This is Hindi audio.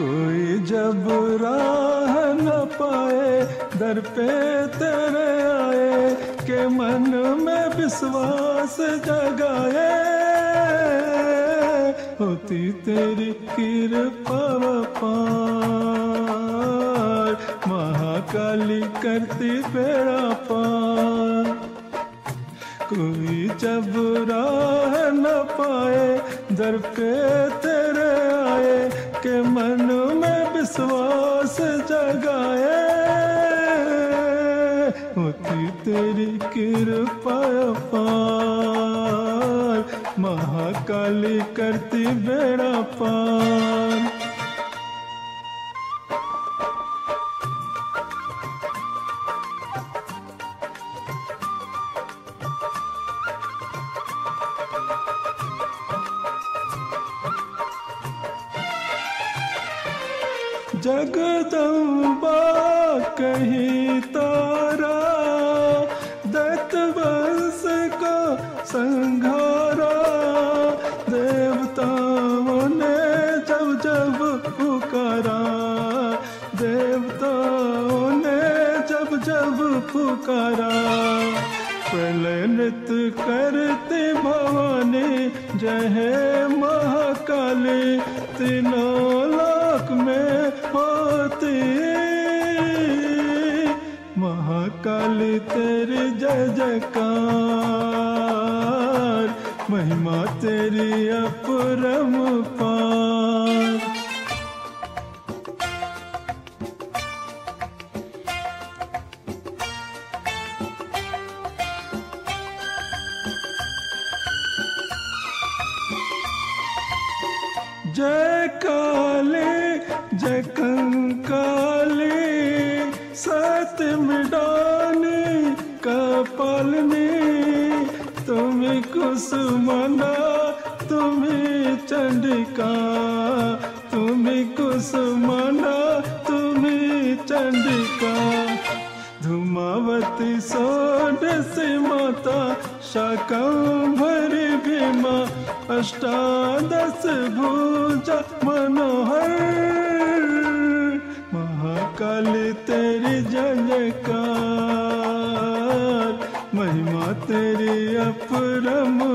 कोई जब राह न पाए, दर पे तेरे आए, के मन में विश्वास जगाए। होती तेरी कृपा पार, महाकाली करती बेड़ा पार। कोई जब राह न पाए, दर पे तेरे आए, के मन विश्वास जगाए। होती तेरी कृपा पार महाकाली करती बेड़ा पार। जगदम्बा कहीं तारा दैत वंश का संघारा देवताओं ने जब जब पुकारा। देवताओं ने जब जब पुकारा। प्रलय नृत्य करते भवानी, जय महाकाली, तीनों में होती। महाकाली तेरी जय जयकार महिमा तेरी अपरम पार। जय काले जय कंकाले सत मिडानी कपालनी। तुम कुसुमना तुम चंडिका। तुम कुसुमना तुम चंडिका। धूमावती सोडसी माता, शाकंभरी भीमा। अष्टादश भुजा मनोहर। कल तेरी जयकार महिमा तेरी अपरम